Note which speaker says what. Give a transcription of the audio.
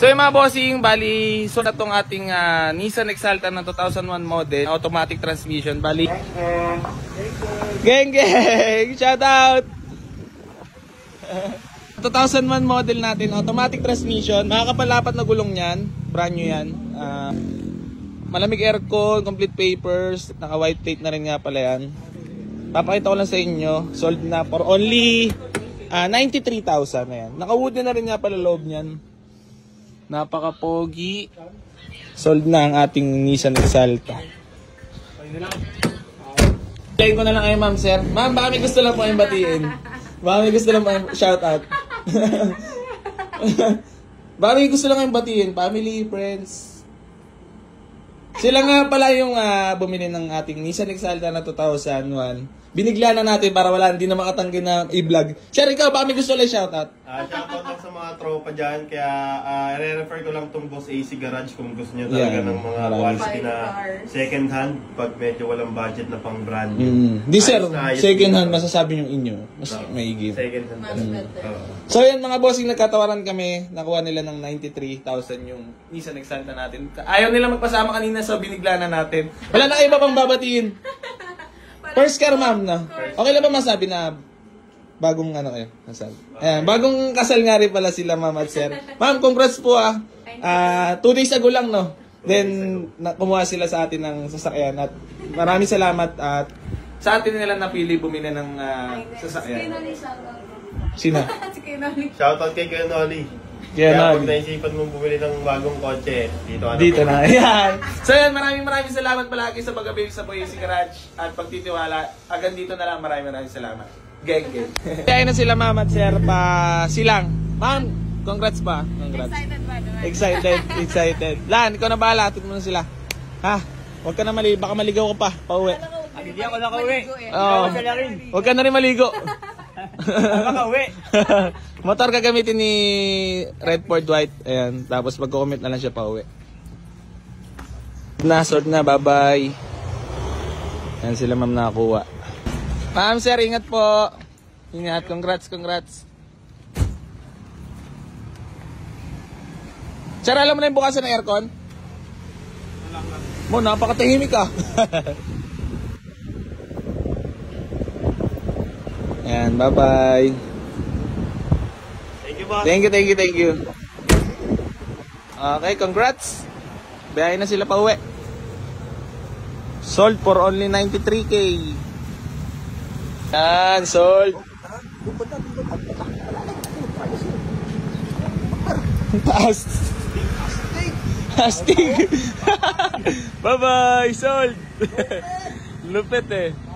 Speaker 1: So yung mga bossing, bali, so na tong ating ah, Nissan Exalta ng 2001 model, automatic transmission, bali. Geng geng! Shout out! 2001 model natin, automatic transmission, makakapalapat na gulong niyan, brand new yan. Ah, malamig aircon, complete papers, naka white plate na rin nga pala yan. Papakita ko lang sa inyo, sold na for only ah, 93,000 na yan. Naka-wood na rin nga pala loob niyan. Napaka-pogi. Sold na ang ating Nissan Exalta. Tayin ko na lang kayo, ma'am, sir. Ma'am, baka may gusto lang po kayong batiin. Baka may gusto lang po kayong shout out. baka may gusto lang kayong batiin. Family, friends. Sila nga pala yung ah, bumili ng ating Nissan Exalta na 2001. Binigla na natin para wala hindi na makatanggi na i-vlog. Sir, ikaw, baka may gusto lang shout out.
Speaker 2: Shoutout lang sa mga tropa dyan. Kaya ah, i-refer ko lang tong Boss AC Garage kung gusto niyo talaga
Speaker 1: Yan.
Speaker 2: ng mga
Speaker 1: Maraming
Speaker 2: quality na second hand pag medyo walang budget na pang brand new.
Speaker 1: Mm. Di sir,
Speaker 2: Ayos na ayos
Speaker 1: second
Speaker 2: dito.
Speaker 1: hand masasabi yung inyo. Mas
Speaker 2: Oo.
Speaker 1: maigib.
Speaker 2: Second hand talaga. Oo.
Speaker 1: So yan mga bossing nagkatawaran kami, nakuha nila ng 93,000 yung Nissan Exalta natin. Ayaw nila magpasama kanina so binigla na natin. Wala na kayo ba pang babatiin? First car ma'am na. Okay lang ba masabi na bagong ano kayo? Masabi. Ayan, bagong kasal nga rin pala sila ma'am at sir. Ma'am, congrats po ah. Ah, two days ago lang no. Then na, kumuha sila sa atin ng sasakyan at maraming salamat at sa atin nila napili bumili ng ah, sasakyan. Sino?
Speaker 2: Shoutout kay Kuya Nolly.
Speaker 1: Kuya
Speaker 2: Kaya
Speaker 1: Nolly.
Speaker 2: pag naisipan mong bumili ng bagong kotse, dito ka
Speaker 1: Dito na. Ayan. So yan, maraming maraming salamat palagi sa pag-avail sa Boy Garage at pagtitiwala. Hanggang dito na lang, maraming maraming salamat. Geng, geng. Kaya na sila ma'am at sir pa silang. Ma'am, congrats pa. Congrats.
Speaker 3: Excited ba naman?
Speaker 1: Excited, excited. Lan, ikaw na bahala. Atid mo na sila. Ha? Huwag ka na mali, baka maligaw ka pa, pauwi.
Speaker 3: Hindi ako nakauwi.
Speaker 1: Oo. Huwag ka na rin maligo.
Speaker 3: Nakauwi.
Speaker 1: Motor gagamitin ni Redford White. Ayan. Tapos magko-commit na lang siya pa uwi. Na, sort na. Bye-bye. Ayan sila ma'am nakakuha. Ma'am, sir, ingat po. Ingat. Congrats, congrats. Sir, alam mo na yung bukasan ng aircon? Mo, napakatahimik ah. Ayan, bye-bye.
Speaker 2: Thank you, boss.
Speaker 1: Thank you, thank you, thank you. Okay, congrats. Biyahe na sila pa uwi. Sold for only 93k. Yan, sold. Taas. Astig. Bye-bye, sold. Lupit eh.